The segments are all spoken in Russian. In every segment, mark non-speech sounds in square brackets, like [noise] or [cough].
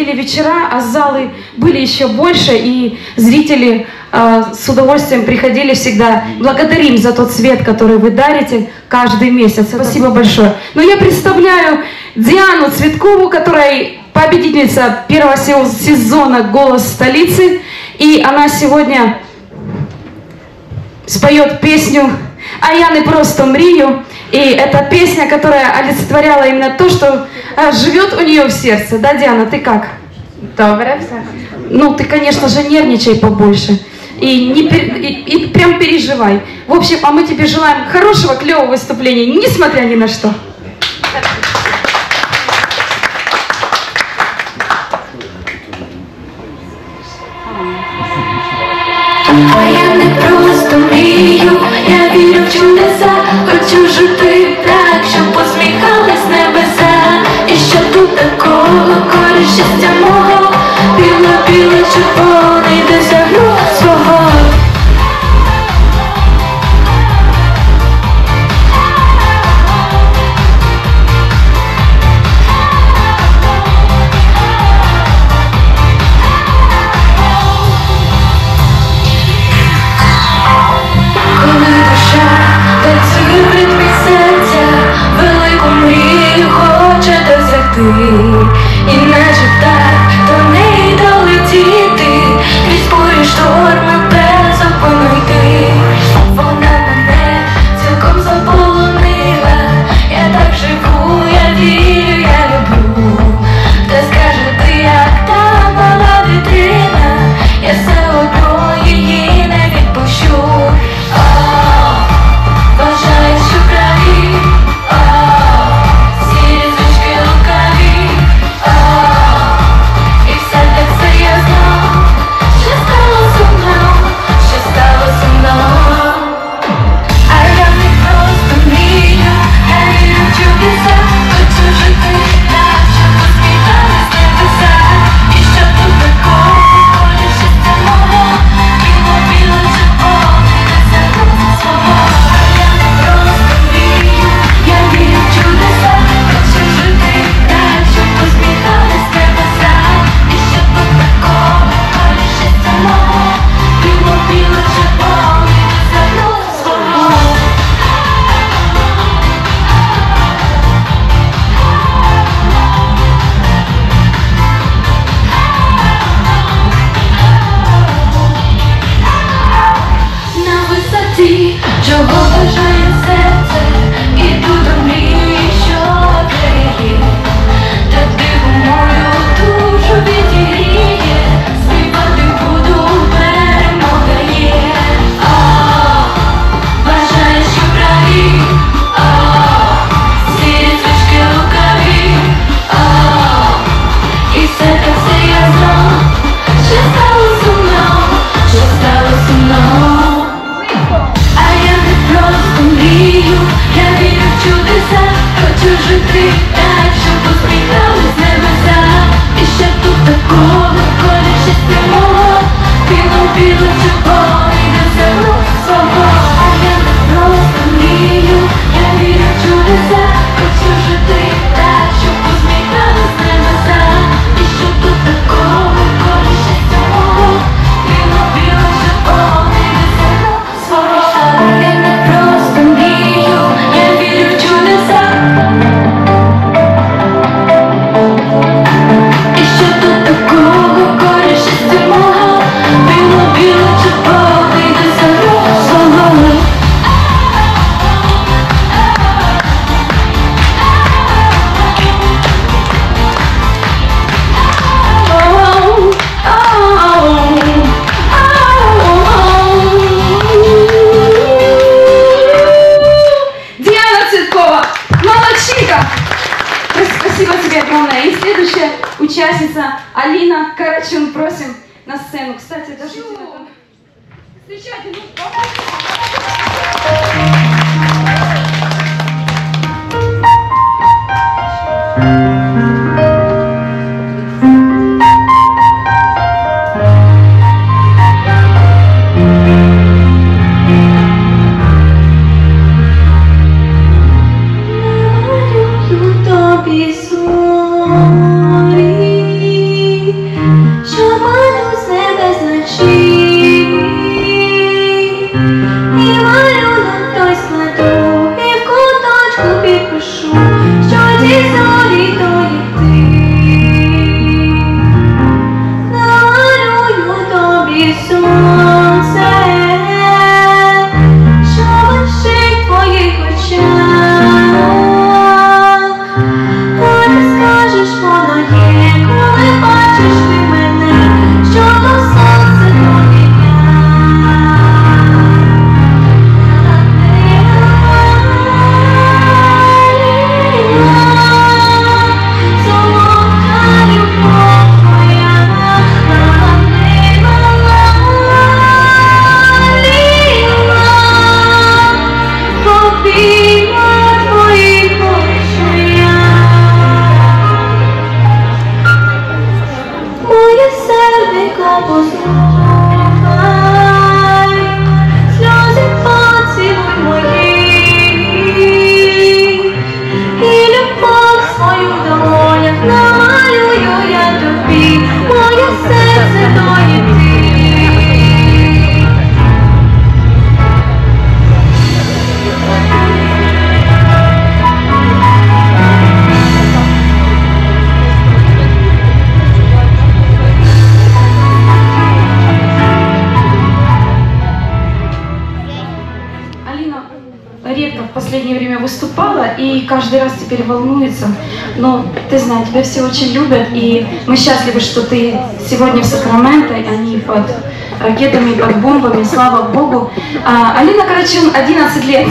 проходили вечера, а залы были еще больше, и зрители а, с удовольствием приходили всегда. Благодарим за тот свет, который вы дарите каждый месяц. Спасибо большое. Но я представляю Диану Цветкову, которая победительница первого сезона «Голос столицы», и она сегодня споет песню «А я не просто мрию», и это песня, которая олицетворяла именно то, что а, живет у нее в сердце. Да, Диана, ты как? Добре, все. Ну, ты, конечно же, нервничай побольше. И, не, и, и прям переживай. В общем, а мы тебе желаем хорошего, клевого выступления, несмотря ни на что. А просто мрію, я вірю в чудеса, хочу жити так, щоб посміхались небеса, і щоб тут такого користь щастя мого. Oh Но ты знаешь, тебя все очень любят, и мы счастливы, что ты сегодня в Сакраменто, а не под ракетами, под бомбами, слава Богу. А, Алина Карачун, 11 лет.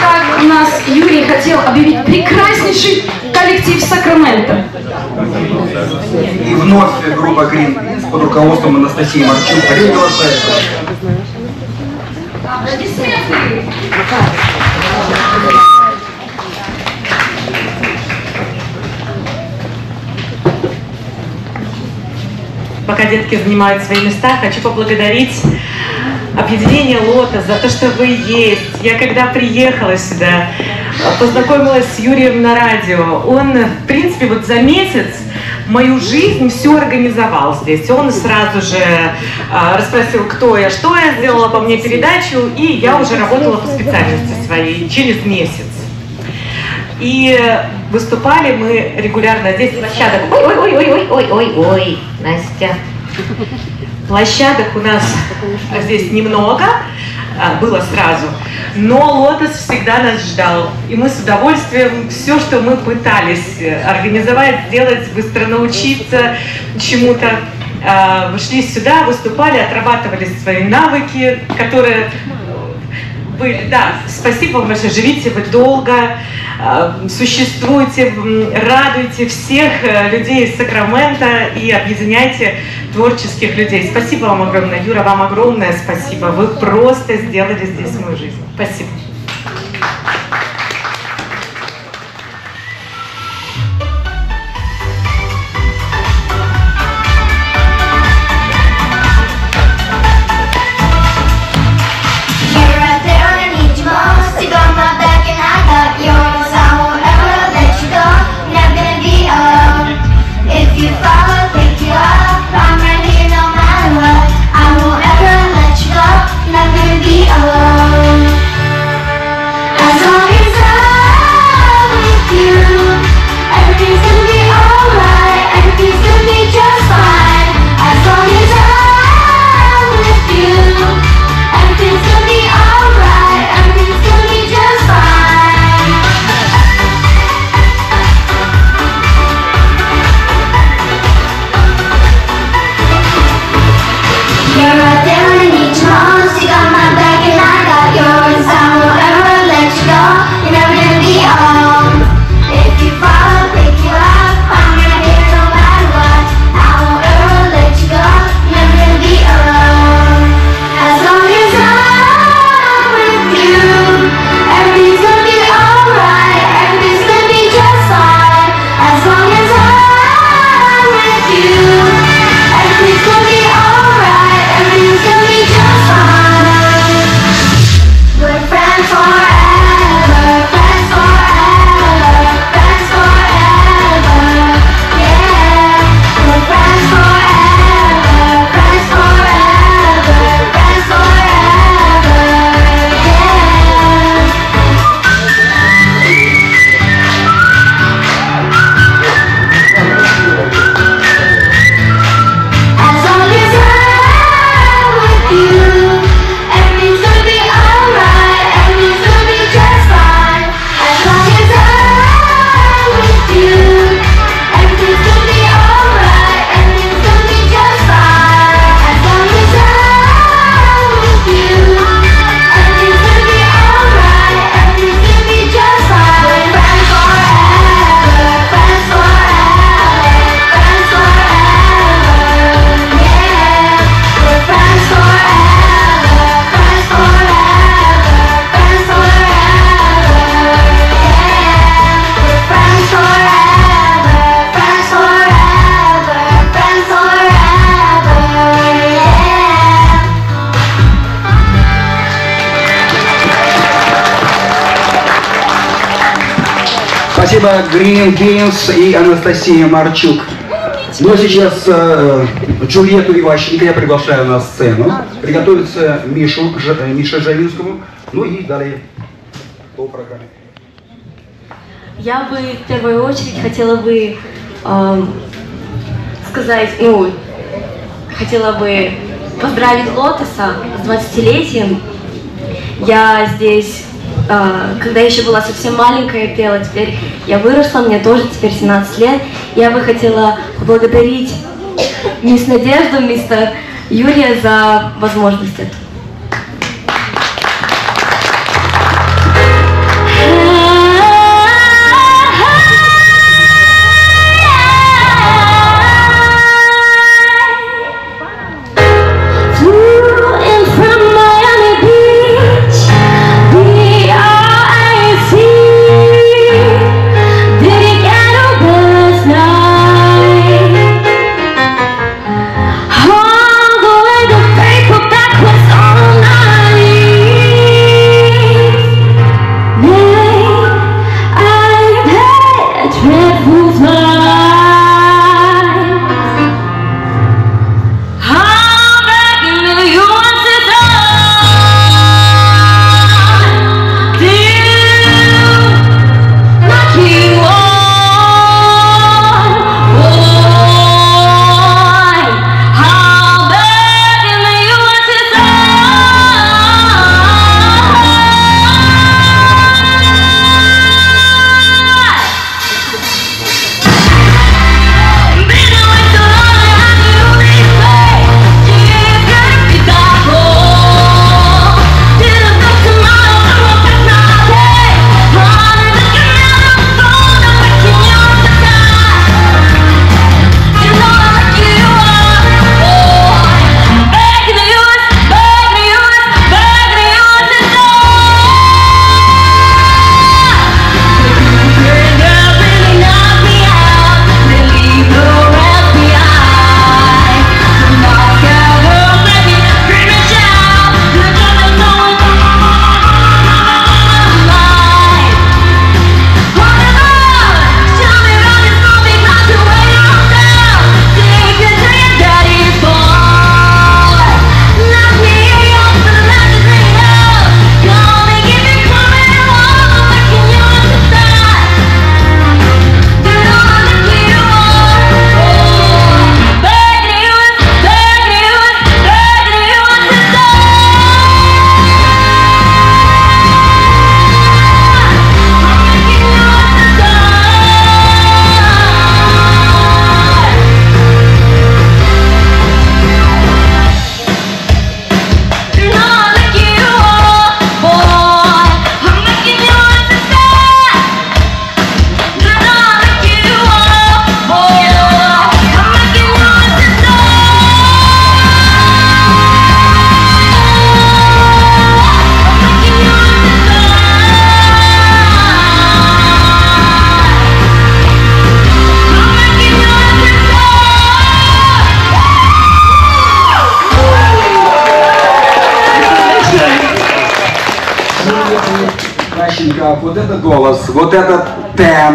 Так у нас Юрий хотел объявить прекраснейший коллектив Сакраменто. И вновь группа Greenpeace под руководством Анастасии Марчук приглашает Аплодисменты! Пока детки занимают свои места, хочу поблагодарить объединение «Лотос» за то, что вы есть. Я когда приехала сюда, познакомилась с Юрием на радио. Он, в принципе, вот за месяц мою жизнь все организовал здесь. Он сразу же а, расспросил, кто я, что я, сделала по мне передачу, и я уже работала по специальности своей через месяц. И выступали мы регулярно здесь площадок. Ой-ой-ой-ой-ой-ой-ой, Настя. Площадок у нас здесь немного, а, было сразу, но Лотос всегда нас ждал. И мы с удовольствием все, что мы пытались организовать, сделать, быстро научиться чему-то, а, вышли сюда, выступали, отрабатывали свои навыки, которые были, да, спасибо вам большое, живите вы долго, э, существуйте, м, радуйте всех э, людей из Сакрамента и объединяйте творческих людей. Спасибо вам огромное, Юра, вам огромное спасибо. Вы просто сделали здесь мою жизнь. Спасибо. Спасибо Greenpeace и Анастасия Марчук. Ну а сейчас э, Джульетту Иващенко я приглашаю на сцену. Приготовиться Мишу, Ж- э, Мише Жавинскому. Ну и далее по программе. Я бы в первую очередь хотела бы эм, сказать, ну, хотела бы поздравить Лотоса с 20-летием. Я здесь, э, когда еще была совсем маленькая, пела. Теперь я выросла, мне тоже теперь 17 лет. Я бы хотела поблагодарить мисс Надежду, мистер Юрия за возможность эту.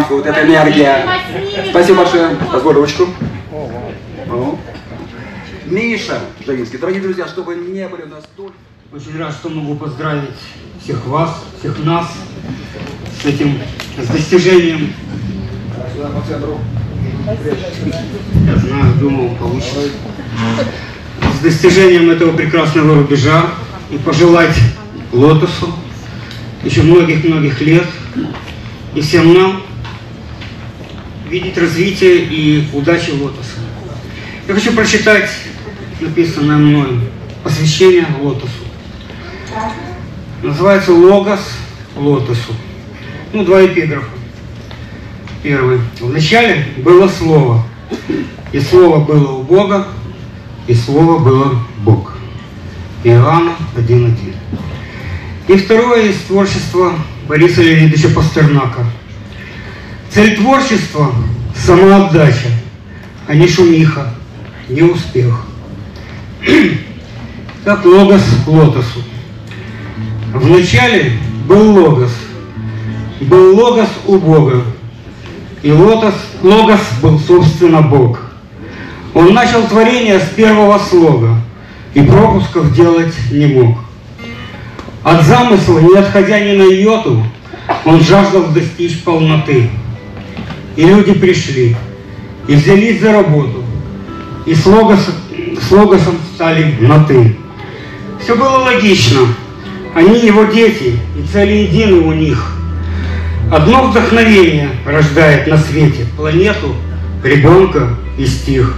Темп, вот эта энергия. Спасибо большое. Позволь ручку. Миша Жавинский. Дорогие друзья, чтобы не были у нас столь... Очень рад, что могу поздравить всех вас, всех нас с этим, с достижением. Я знаю, думал, получится. С достижением этого прекрасного рубежа и пожелать Лотосу еще многих-многих лет и всем нам видеть развитие и удачи Лотоса. Я хочу прочитать написанное мной посвящение Лотосу. Называется «Логос Лотосу». Ну, два эпиграфа. Первый. Вначале было Слово, и Слово было у Бога, и Слово было Бог. Иоанна 1.1. И второе из творчества Бориса Леонидовича Пастернака. Цель творчества – самоотдача, а не шумиха, не успех. [clears throat] Как логос лотосу. Вначале был логос, был логос у Бога, и лотос, логос был, собственно, Бог. Он начал творение с первого слога, и пропусков делать не мог. От замысла, не отходя ни на йоту, он жаждал достичь полноты. И люди пришли, и взялись за работу, и с логоса, с Логосом стали на «ты». Все было логично. Они его дети, и цели едины у них. Одно вдохновение рождает на свете планету, ребенка и стих.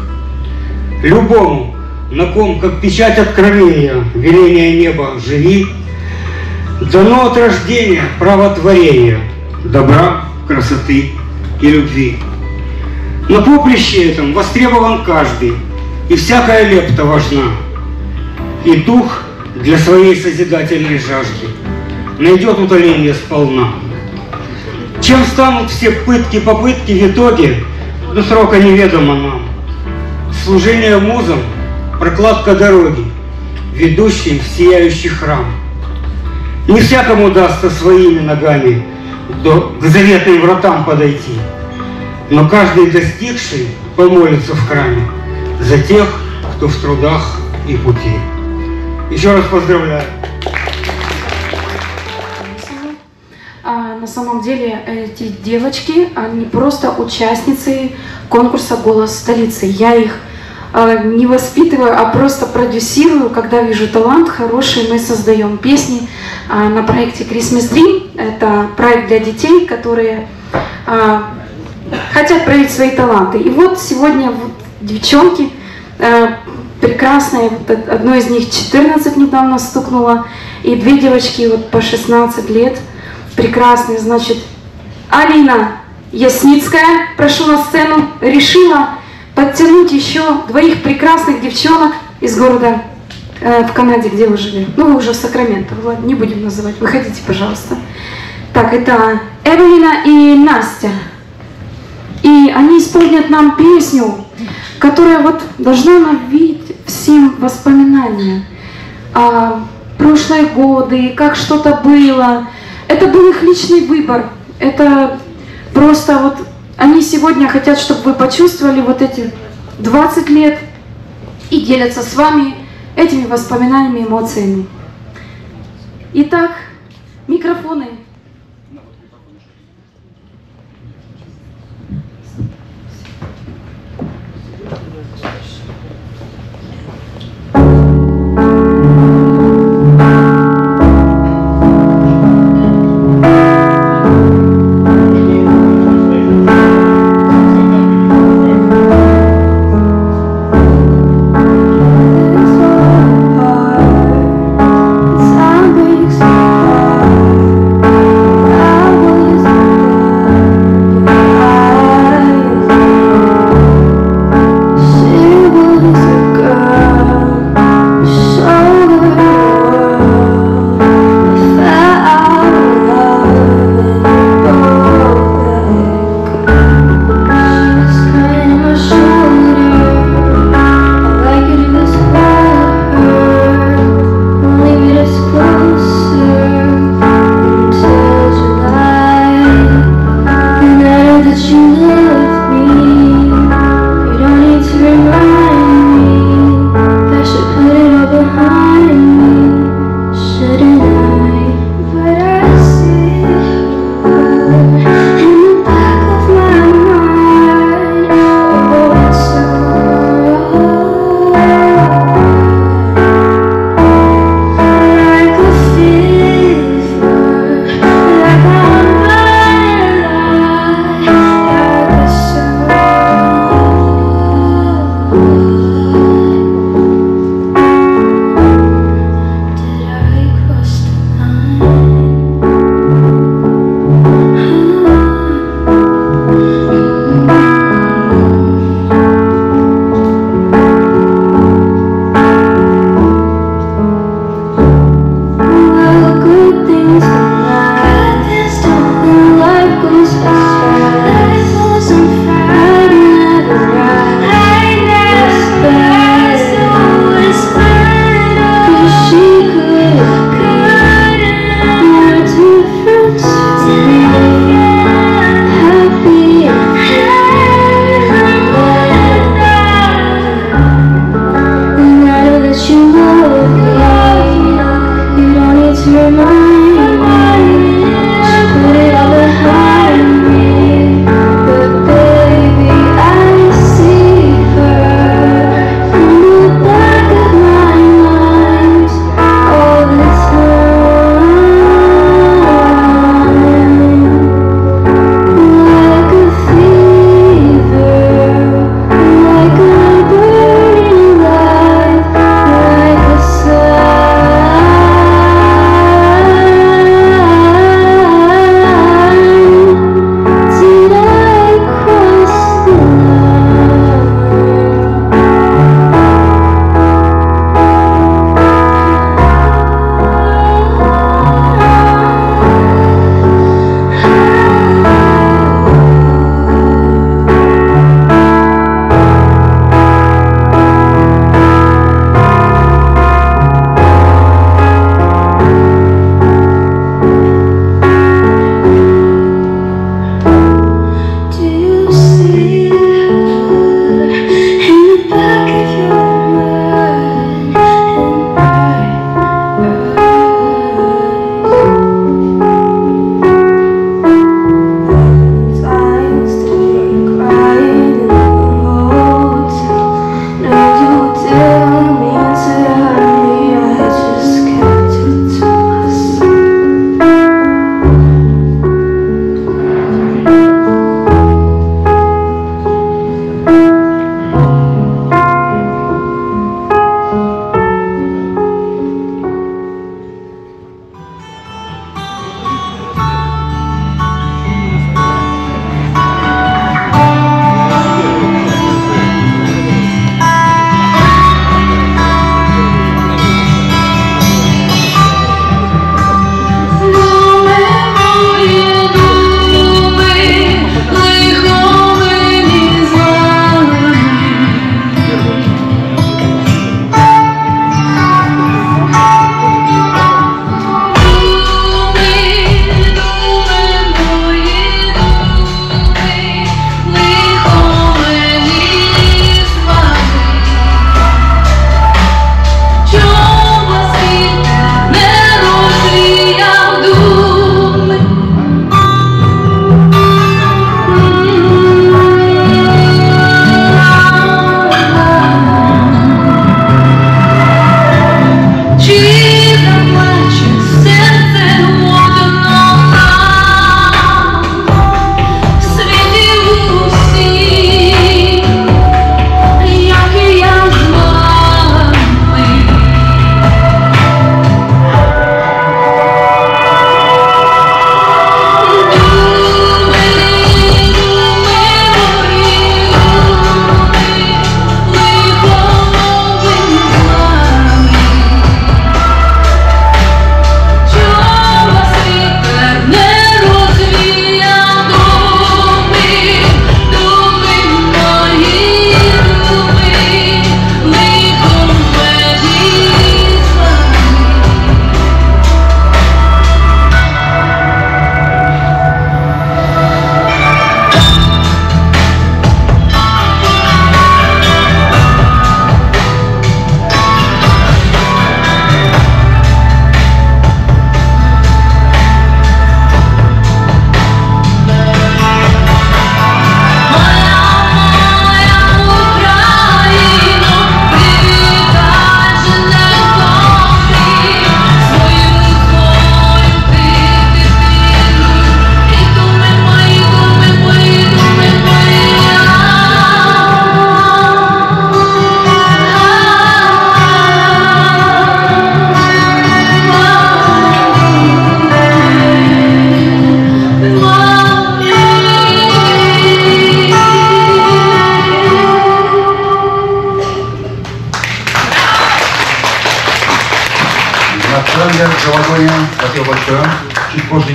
Любому, на ком, как печать откровения, веление неба живи, дано от рождения право творения, добра, красоты и любви. На поприще этом востребован каждый, и всякая лепта важна. И дух для своей созидательной жажды найдет утоление сполна. Чем станут все пытки, попытки в итоге, до срока неведомо нам. Служение музам, прокладка дороги, ведущей в сияющий храм. Не всякому удастся своими ногами до, к заветным вратам подойти, но каждый достигший помолится в храме за тех, кто в трудах и пути. Еще раз поздравляю. А, на самом деле эти девочки, они просто участницы конкурса «Голос столицы». Я их а, не воспитываю, а просто продюсирую. Когда вижу талант хороший, мы создаем песни на проекте Christmas Dream. Это проект для детей, которые а, хотят проявить свои таланты. И вот сегодня вот девчонки а, прекрасные, вот од- одной из них 14 недавно стукнуло, и две девочки вот по 16 лет, прекрасные, значит, Алина Ясницкая, прошу на сцену, решила подтянуть еще двоих прекрасных девчонок из города в Канаде, где вы жили. Ну, вы уже в Сакраменто, ладно, не будем называть, выходите, пожалуйста. Так, это Эвелина и Настя. И они исполнят нам песню, которая вот должна навеять всем воспоминания о прошлые годы, как что-то было. Это был их личный выбор. Это просто вот они сегодня хотят, чтобы вы почувствовали вот эти 20 лет и делятся с вами этими воспоминаниями, эмоциями. Итак, микрофоны.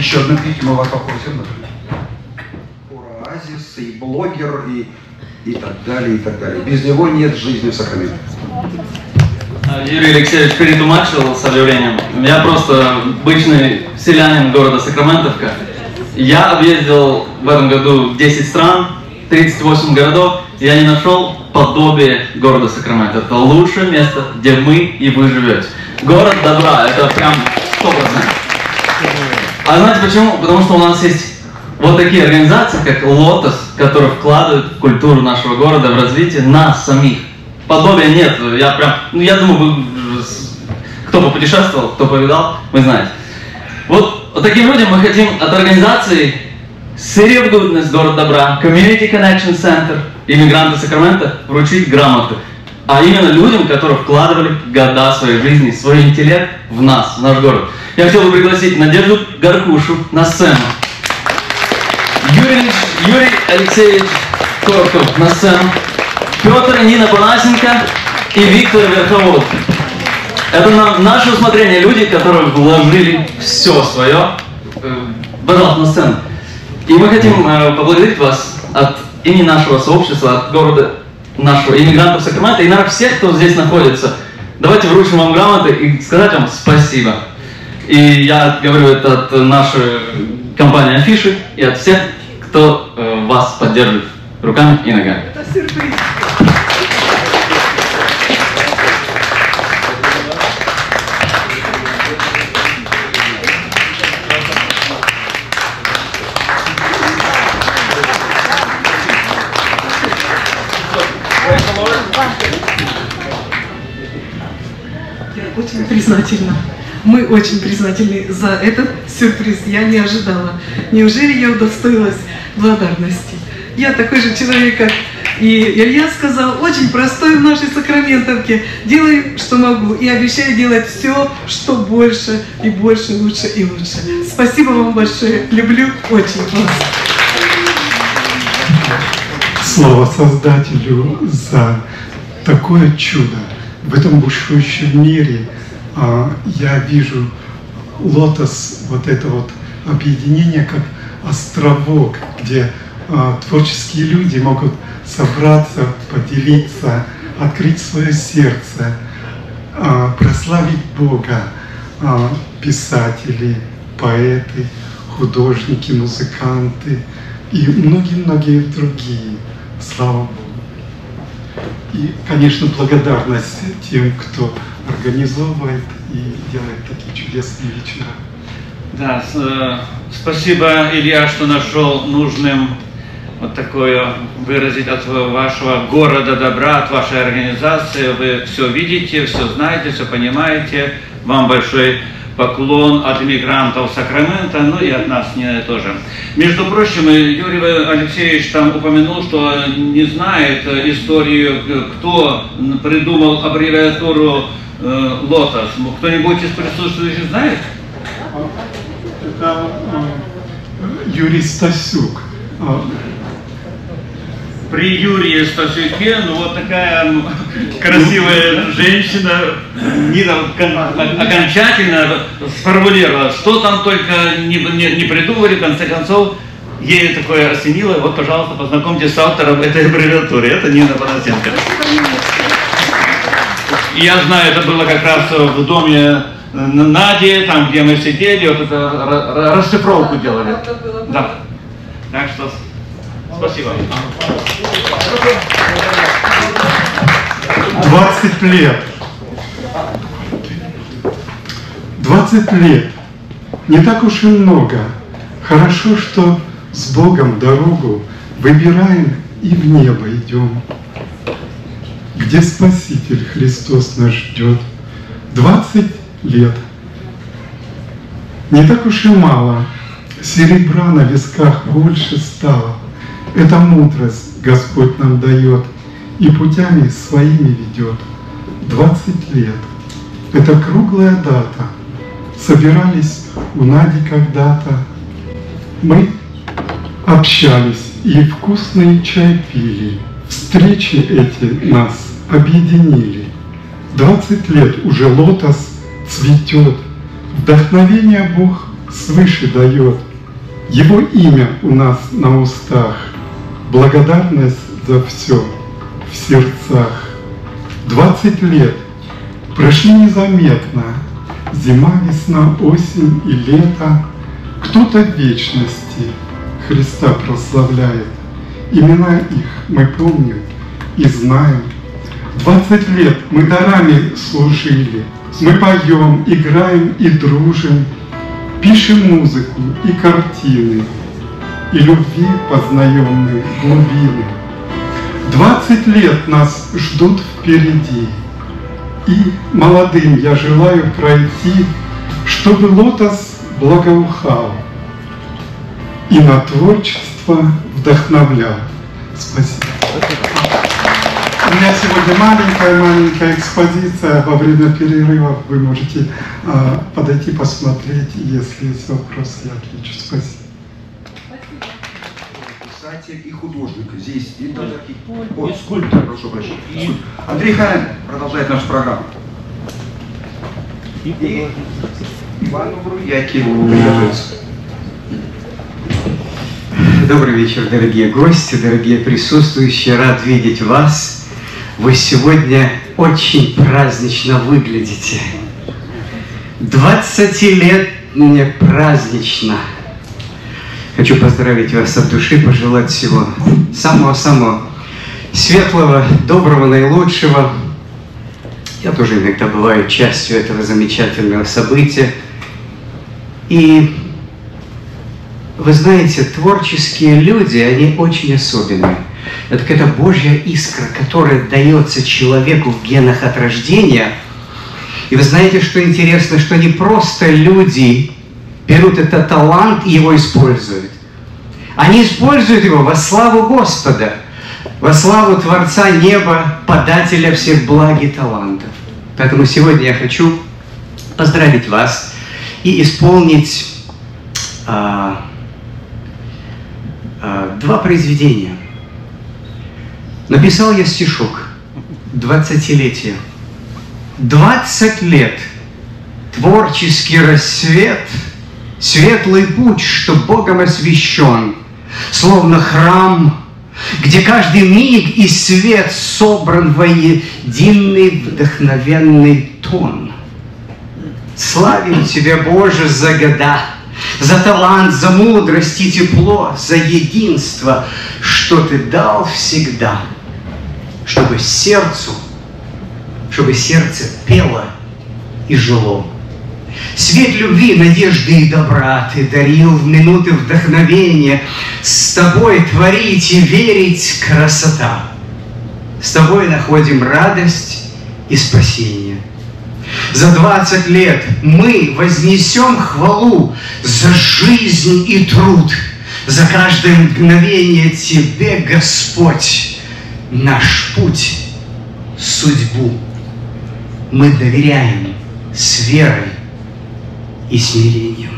Еще одну пить, мы вас попросим. Оазис, и блогер, и, и так далее, и так далее. Без него нет жизни в Сакраменто. Юрий Алексеевич передумачил с объявлением. Я просто обычный селянин города Сакраментовка. Я объездил в этом году 10 стран, 38 городов, я не нашел подобие города Сакраменто. Это лучшее место, где мы и вы живете. Город добра, это прям 100%. А знаете почему? Потому что у нас есть вот такие организации, как Лотос, которые вкладывают в культуру нашего города, в развитие нас самих. Подобия нет. Я прям, ну я думаю, вы, кто попутешествовал, кто повидал, вы знаете. Вот, вот таким людям мы хотим от организации City of Goodness, город добра, Community Connection Center, иммигранты Сакрамента вручить грамоты. А именно людям, которые вкладывали года своей жизни, свой интеллект в нас, в наш город. Я хотел бы пригласить Надежду Гаркушу на сцену. Юрий, Юрий Алексеевич Корков на сцену. Петр Нина Панасенко и Виктор Верховод. Это на наше усмотрение люди, которые вложили все свое, э, пожалуйста, на сцену. И мы хотим э, поблагодарить вас от имени нашего сообщества, от города нашего иммигрантов Сакрамента и, наверное, всех, кто здесь находится. Давайте вручим вам грамоты и сказать вам спасибо. И я говорю это от нашей компании Афиши и от всех, кто э, вас поддерживает руками и ногами. Я очень признательна. Мы очень признательны за этот сюрприз. Я не ожидала. Неужели я удостоилась благодарности? Я такой же человек, как и Илья сказал, очень простой в нашей Сакраментовке. Делаю, что могу. И обещаю делать все, что больше и больше, лучше и лучше. Спасибо вам большое. Люблю очень вас. Слава Создателю за такое чудо. В этом бушующем мире я вижу лотос, вот это вот объединение, как островок, где а, творческие люди могут собраться, поделиться, открыть свое сердце, а, прославить Бога, а, писатели, поэты, художники, музыканты и многие-многие другие. Слава Богу. И, конечно, благодарность тем, кто организовывает и делает такие чудесные вечера. Да, э, спасибо, Илья, что нашел нужным вот такое выразить от вашего города добра, от вашей организации. Вы все видите, все знаете, все понимаете. Вам большой поклон от иммигрантов Сакрамента, ну и от нас не тоже. Между прочим, и Юрий Алексеевич там упомянул, что не знает э, историю, э, кто придумал аббревиатуру э, Лотос. Кто-нибудь из присутствующих знает? Это э, Юрий Стасюк. При Юрии Стасюке, ну вот такая красивая женщина, Нина окончательно сформулировала, что там только не, не, не придумали, в конце концов, ей такое осенило, вот, пожалуйста, познакомьтесь с автором этой аббревиатуры, это Нина Панасенко. Я знаю, это было как раз в доме э, Нади, там, где мы сидели, вот это ра- ра- расшифровку делали. Да. Так что спасибо. 20 лет. 20 лет. Не так уж и много. Хорошо, что с Богом дорогу выбираем и в небо идем, где Спаситель Христос нас ждет. 20 лет. Не так уж и мало. Серебра на висках больше стало. Это мудрость Господь нам дает и путями своими ведет. 20 лет. Это круглая дата. Собирались у Нади когда-то. Мы общались и вкусный чай пили. Встречи эти нас объединили. 20 лет уже лотос цветет, Вдохновение Бог свыше дает. Его имя у нас на устах. Благодарность за все в сердцах. Двадцать лет прошли незаметно. Зима, весна, осень и лето. Кто-то в вечности Христа прославляет. Имена их мы помним и знаем. Двадцать лет мы дарами служили. Мы поем, играем и дружим, Пишем музыку и картины, И любви познаем мы глубины. Двадцать лет нас ждут впереди, И молодым я желаю пройти, Чтобы лотос благоухал И на творчество вдохновлял. Спасибо. У меня сегодня маленькая-маленькая экспозиция. Во время перерыва вы можете а, подойти посмотреть. Если есть вопросы, я отвечу. Спасибо. Писатель и художник. Здесь и даже архи- Ой, скульптор, прошу прощения. Скульптор. Андрей Харин продолжает нашу программу. И Ивану Бруякину приготовиться. Добрый вечер, дорогие гости, дорогие присутствующие. Рад видеть вас. Вы сегодня очень празднично выглядите. 20 лет мне празднично. Хочу поздравить вас от души, пожелать всего самого-самого светлого, доброго, наилучшего. Я тоже иногда бываю частью этого замечательного события. И вы знаете, творческие люди, они очень особенные. Это какая-то Божья искра, которая дается человеку в генах от рождения. И вы знаете, что интересно, что не просто люди берут этот талант и его используют. Они используют его во славу Господа, во славу Творца неба, подателя всех благ и талантов. Поэтому сегодня я хочу поздравить вас и исполнить а, а, два произведения. Написал я стишок «Двадцатилетие». Двадцать лет творческий рассвет, светлый путь, что Богом освящен, словно храм, где каждый миг и свет собран в единый вдохновенный тон. Славим Тебя, Боже, за года, за талант, за мудрость и тепло, за единство, что Ты дал всегда, чтобы сердцу, чтобы сердце пело и жило. Свет любви, надежды и добра Ты дарил в минуты вдохновения. С Тобой творить и верить красота. С Тобой находим радость и спасение. За двадцать лет мы вознесем хвалу за жизнь и труд, за каждое мгновение Тебе, Господь, наш путь, судьбу мы доверяем с верой и смирением.